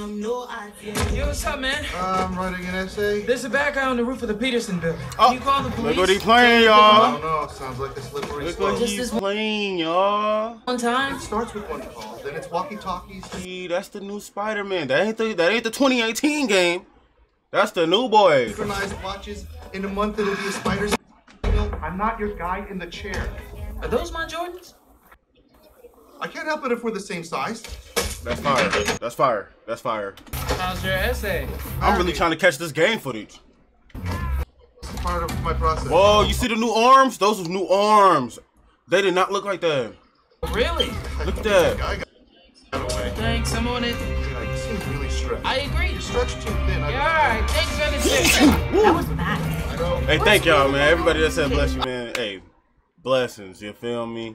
Yo, what's up, man? I'm writing an essay. There's a bad guy on the roof of the Peterson building. Oh, Can you call the police? Look what he playing, y'all. I don't know. Sounds like a slippery Look slope. what Just he's playing, y'all. One time? It starts with one call, then it's walkie-talkies. See, that's the new Spider-Man. That ain't the that ain't the 2018 game. That's the new boy. Synchronized watches. In a month, it'll be a spider signal. I'm not your guy in the chair. Are those my Jordans? I can't help it if we're the same size. That's fire. That's fire. That's fire. How's your essay? I'm really trying to catch this game footage. It's part of my process. Whoa, you see the new arms? Those are new arms. They did not look like that. Really? Look at that. Guy got away. Thanks, I'm on it. Yeah, you seem really. I agree. You're stretched too thin. I Yeah, alright, thanks for the tip. That was Matt. I know. Hey, thank y'all, man. Everybody that said bless you, man. Hey, blessings. You feel me?